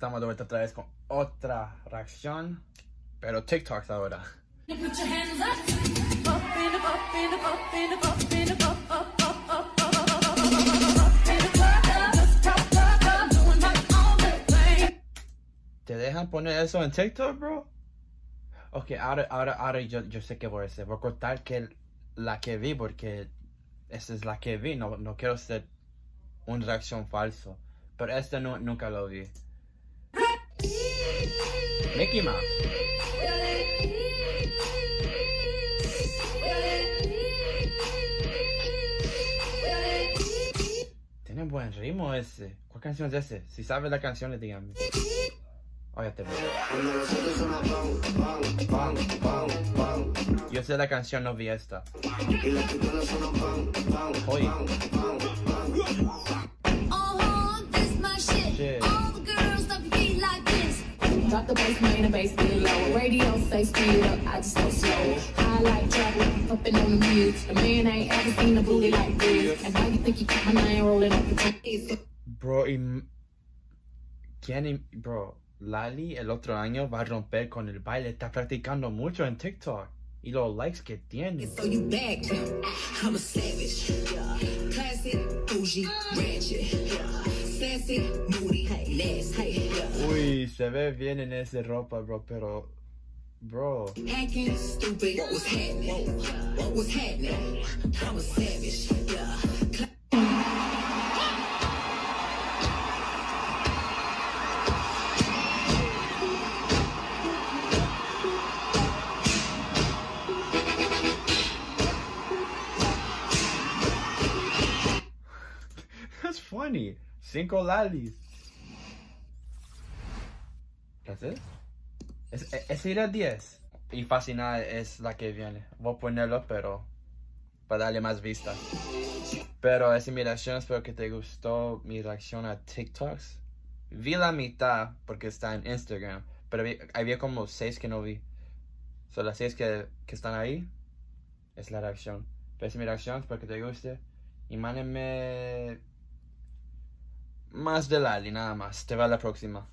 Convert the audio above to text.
Estamos de vuelta otra vez con otra reacción, pero TikToks ahora. ¿Te dejan poner eso en TikTok, bro? Ok, ahora, ahora, ahora yo, yo sé qué voy a hacer. Voy a cortar que la que vi porque esa es la que vi. No, no quiero ser una reacción falso. Pero esta nunca lo vi. Mickey Mouse. Tiene buen ritmo ese. ¿Cuál canción es ese? Si sabes la canción, díganme. Oye, te veo. Yo sé la canción, no vi esta. Oye, Drop the bass, man, the bass get low. Radio say speed up, I just go slow. High like trouble, pumping on the. The man ain't ever seen a booty like this. And why you think you keep my name rolling up the top? bro, y... ¿Quién? Bro, Lali el otro año va a romper con el baile. Está practicando mucho en TikTok. Y los likes que tiene. So you bagged him. I'm a savage. Classic, bougie, ratchet. Sassy, moody, nasty. Uy, se ve bien en esa ropa, bro, pero... Bro, Acting stupid. What was happening? What was happening? I'm a savage. Funny. Cinco Lalis. ¿Qué es? Es, e- ese era 10. Y fascinada es la que viene. Voy a ponerlo, pero... Para darle más vistas. Pero esa es mi reacción. Espero que te gustó mi reacción a TikToks. Vi la mitad porque está en Instagram. Pero vi- había como 6 que no vi. Son las 6 que, que están ahí. Es la reacción. Pero esa es mi reacción. Espero que te guste. Y mándenme más de Lali, nada más. Te veo la próxima.